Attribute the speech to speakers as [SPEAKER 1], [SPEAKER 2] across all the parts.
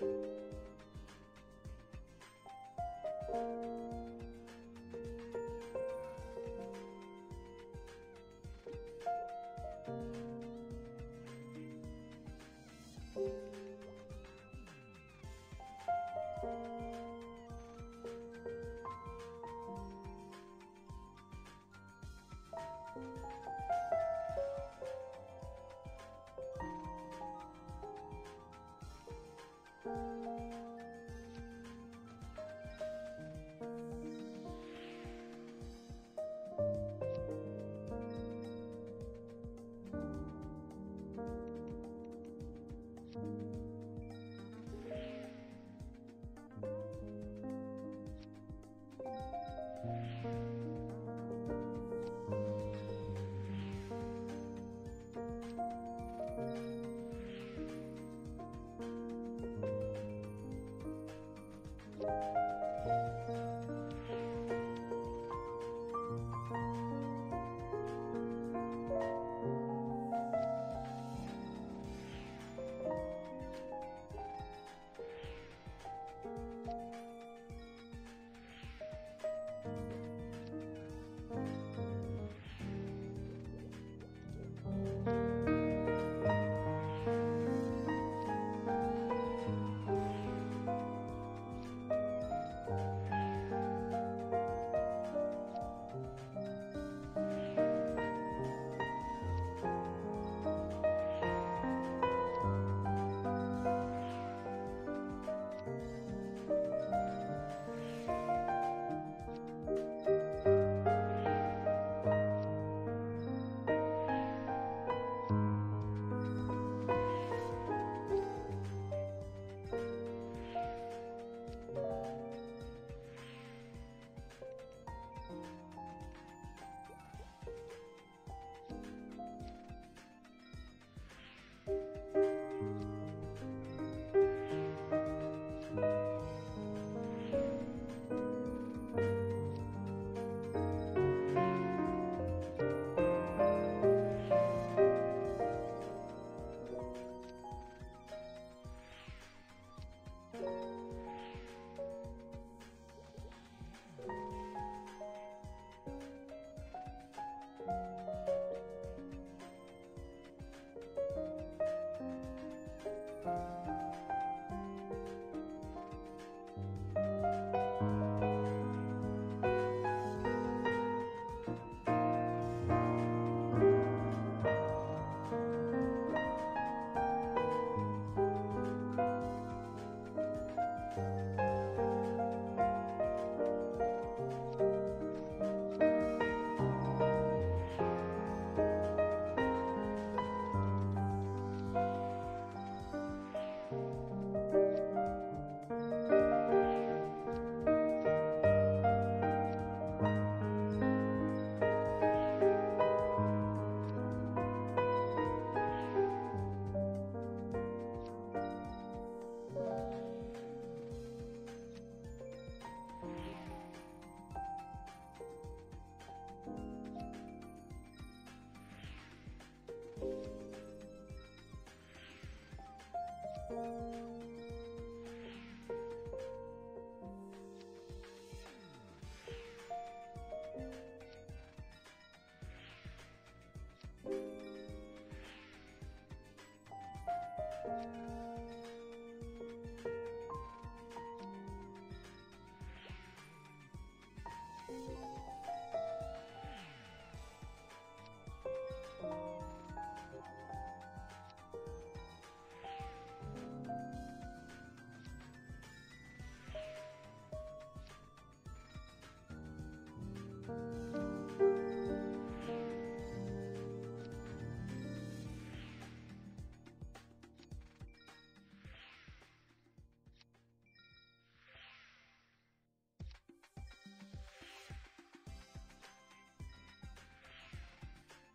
[SPEAKER 1] Thank you.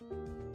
[SPEAKER 1] Thank you.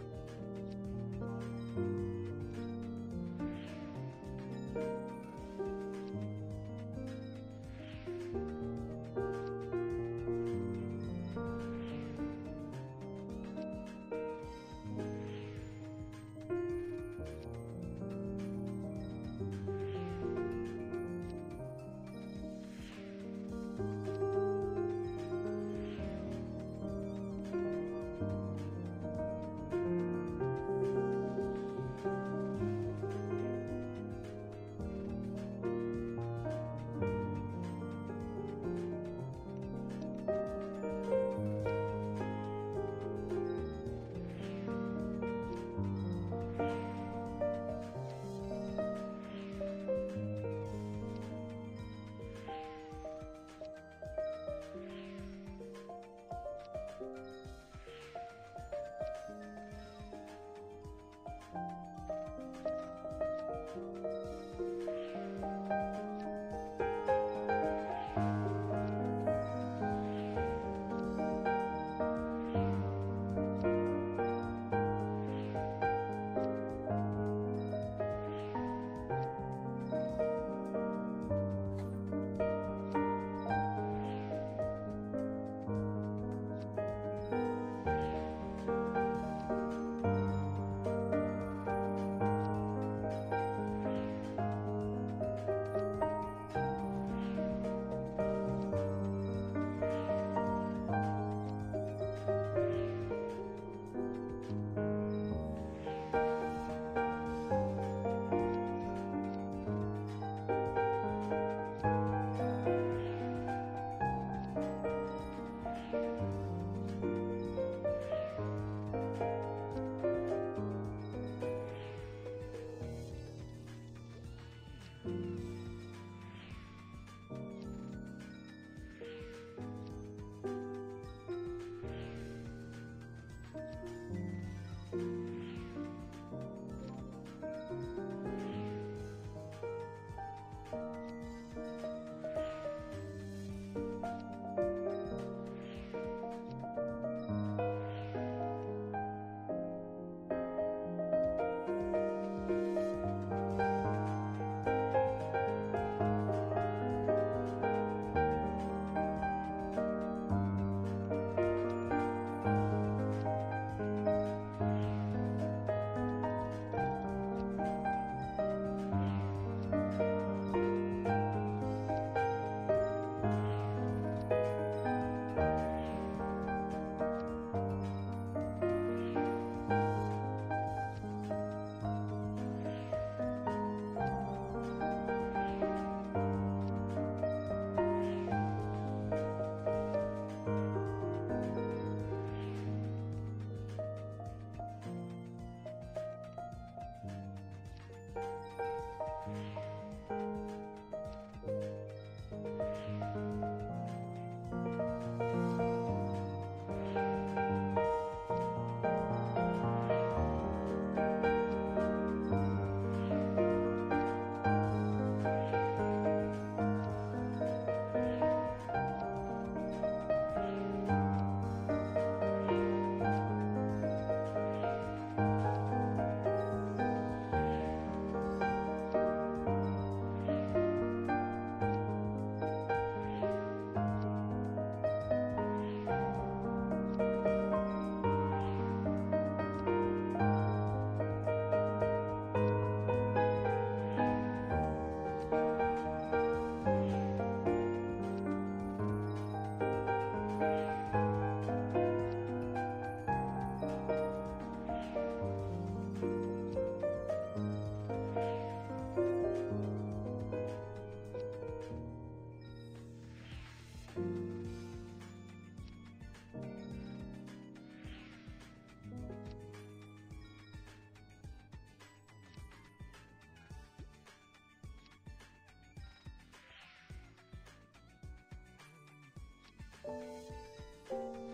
[SPEAKER 2] うん。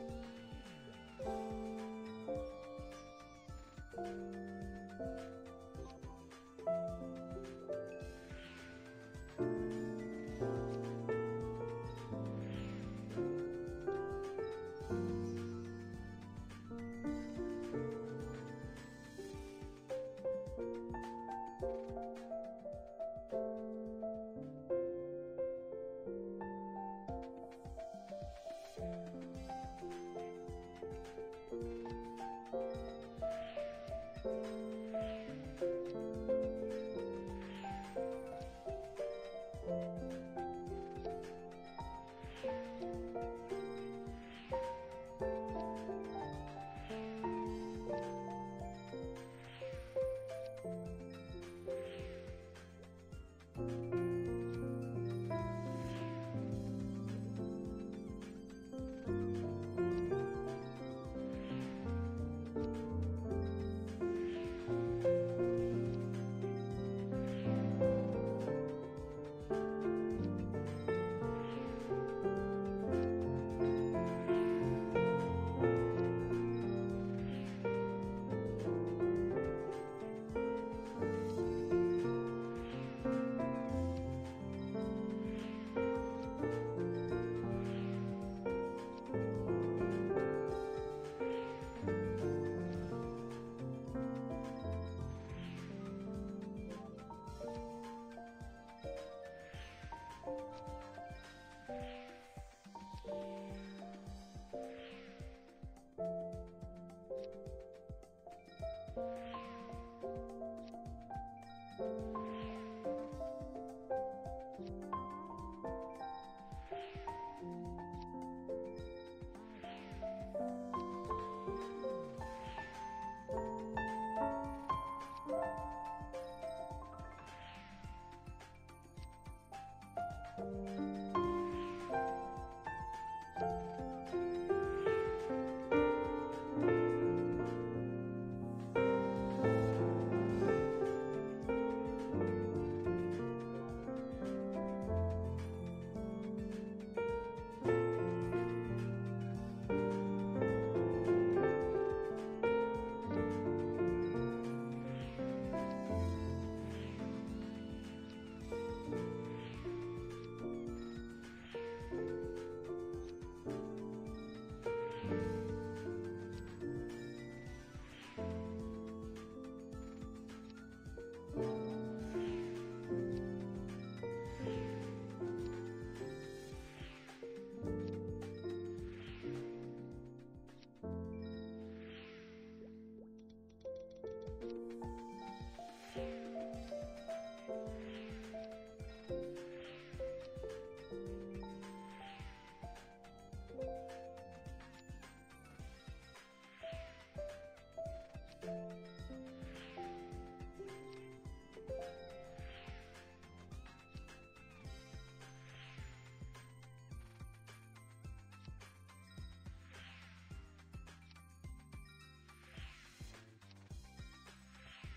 [SPEAKER 2] Bye.